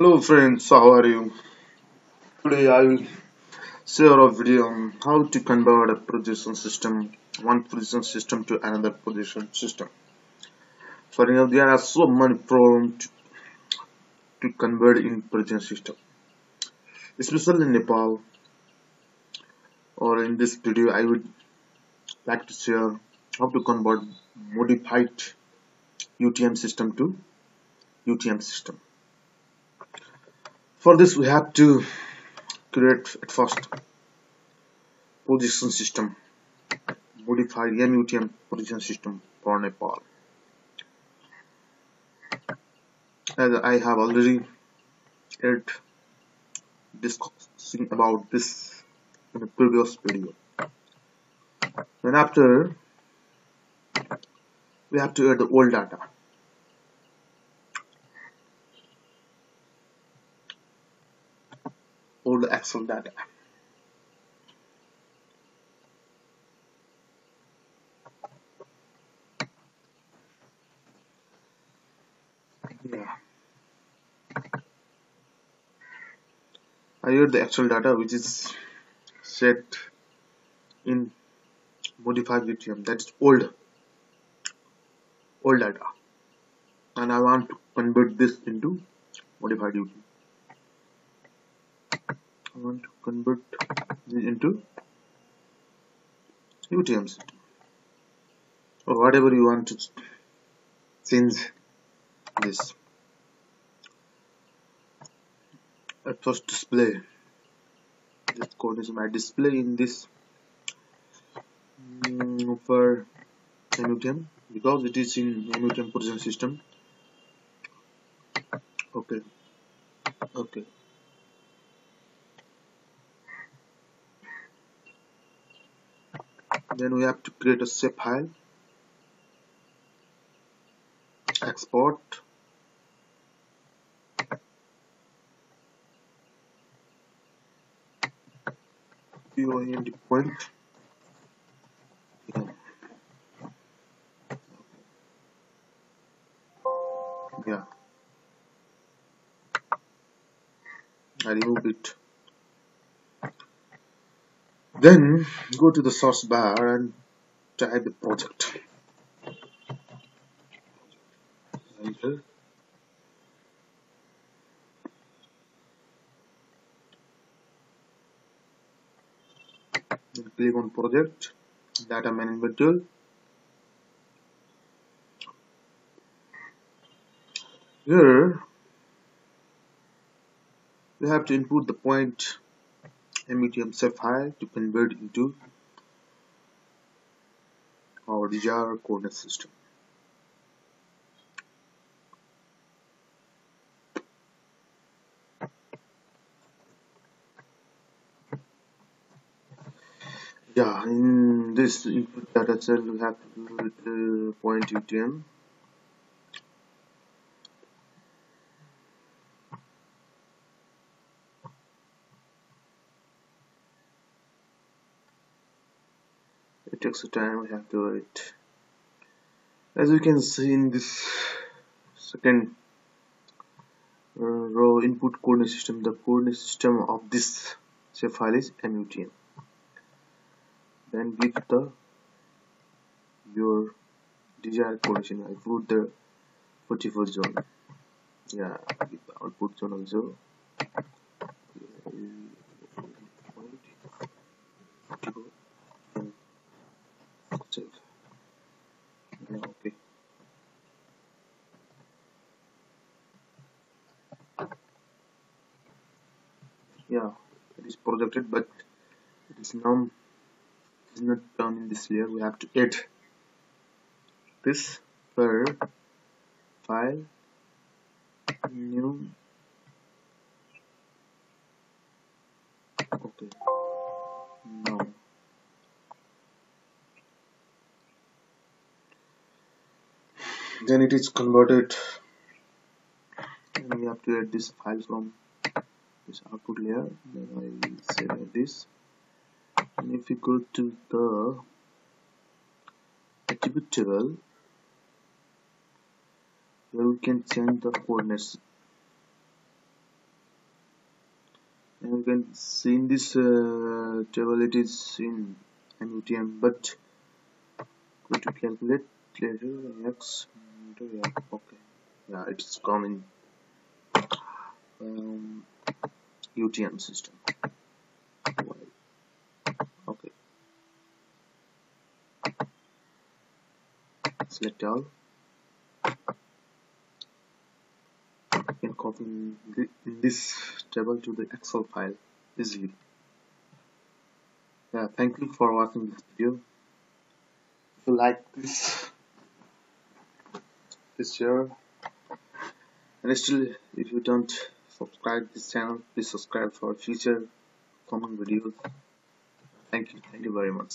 Hello friends, how are you? Today I will share a video on how to convert a projection system, one projection system to another projection system. For you know, there are so many problems to, to convert in projection system, especially in Nepal. Or in this video, I would like to share how to convert modified UTM system to UTM system. For this, we have to create at first projection system, modified MUTM projection system for Nepal. As I have already heard discussing about this in the previous video. Then after we have to add the old data all the Excel data. Yeah. I heard the actual data which is set in modified UTM that's old old data and I want to convert this into modified UTM I want to convert this into UTM system or whatever you want to change this at first display this code is my display in this um, for MUTM because it is in MUTM projection system. Okay. Okay then we have to create a shape file. Export. Point. Yeah. yeah. I remove it then go to the source bar and type the project. Click on project, data management tool. Here, you have to input the point MUTM file to convert into our desired coordinate system. Yeah, in this input data set we have to do with point UTM it takes time we have to wait. As you can see in this second uh, row input coordinate system the coordinate system of this shape file is MUTM then give the your desired coordination I put the 44 zone. Yeah output zone also okay yeah it is projected but it is now it is not done in this layer we have to add this per file. New. Okay. Now. Then it is converted. And we have to add this file from output layer then I will save this. And if you go to the attribute table where we can change the coordinates. And you can see in this uh, table it is in an UTM but go to calculate pleasure x yeah okay. Yeah it's coming um, UTM system. Okay. Select all. I can copy this table to the Excel file. Easily yeah thank you for watching this video. If you like this please share and still if you don't subscribe this channel please subscribe for future coming videos. Thank you. Thank you very much